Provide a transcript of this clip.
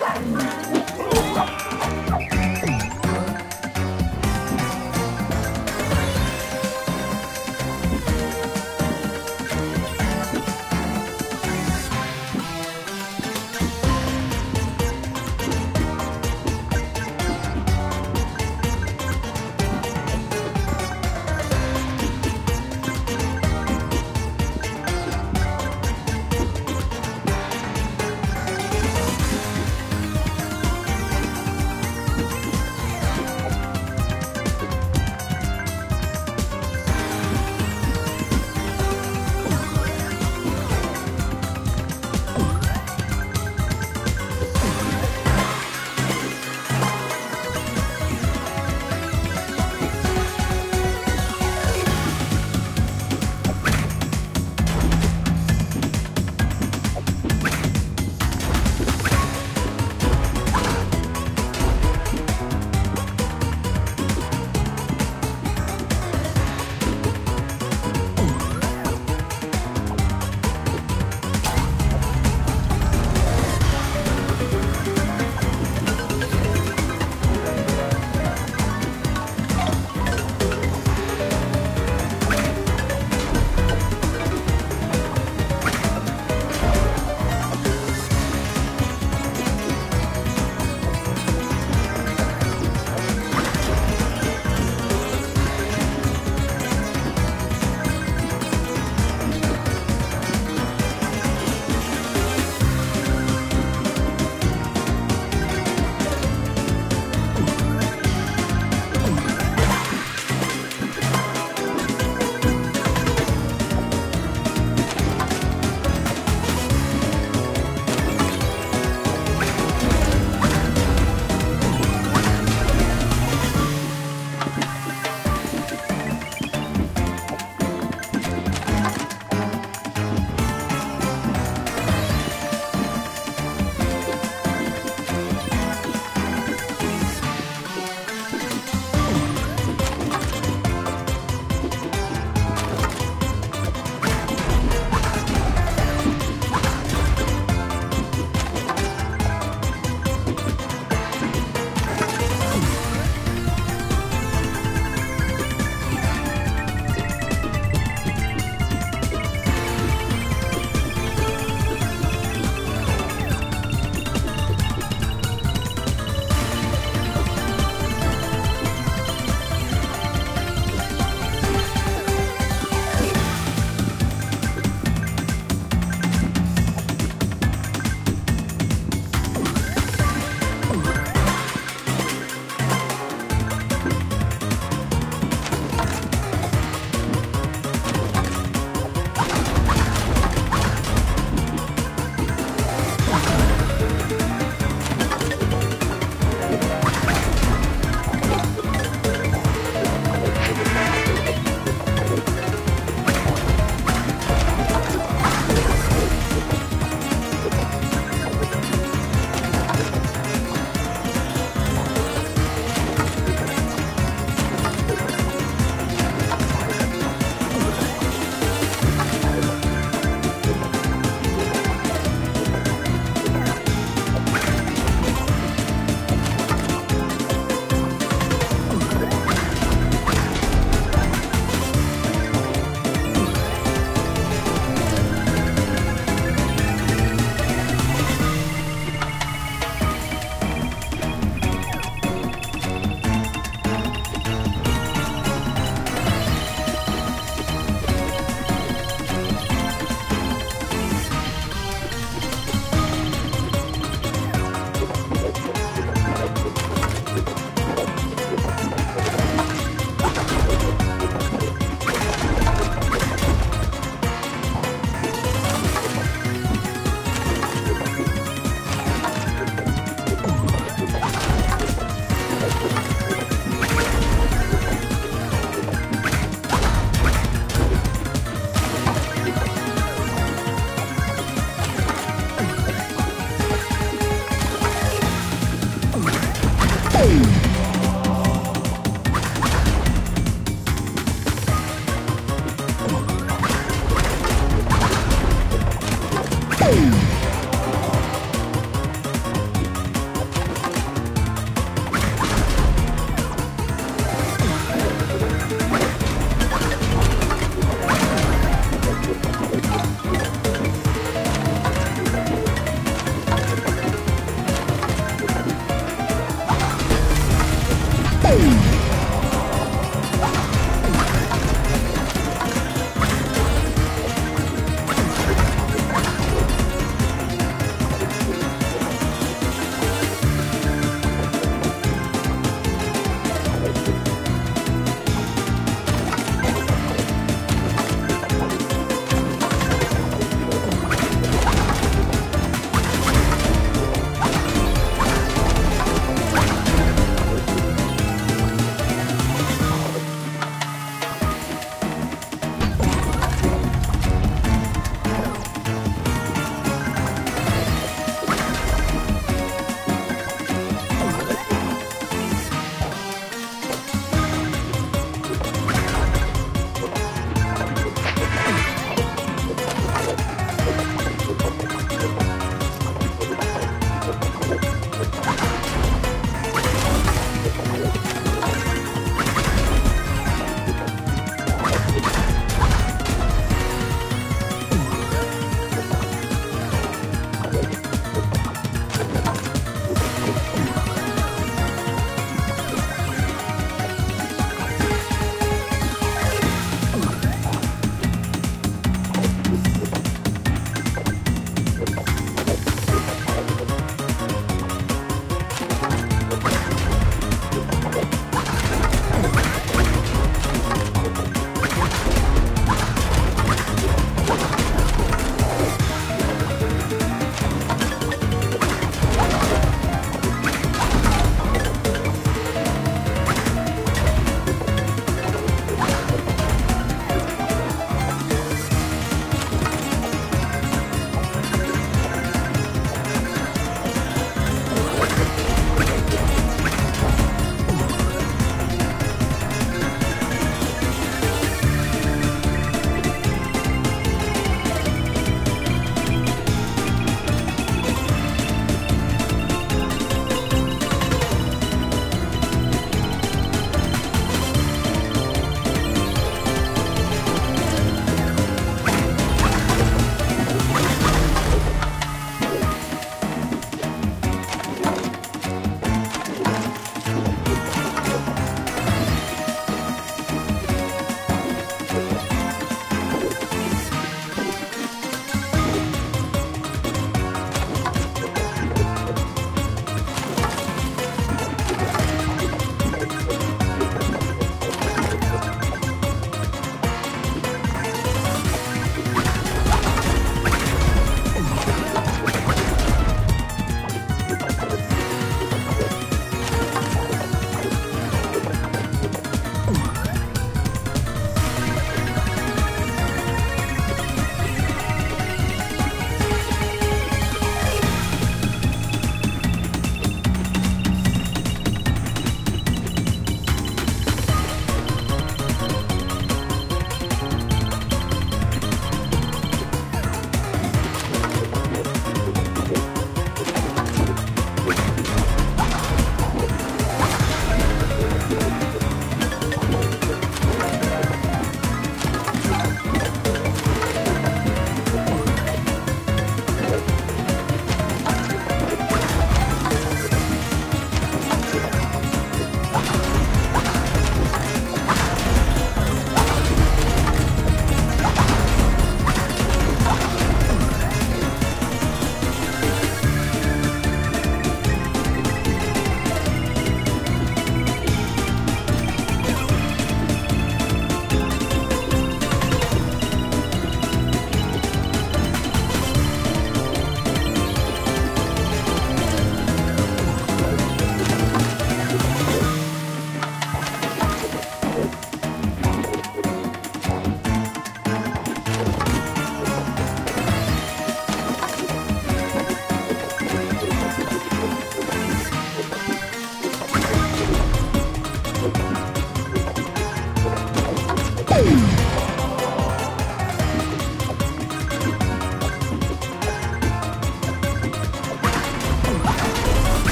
Ha ha ha!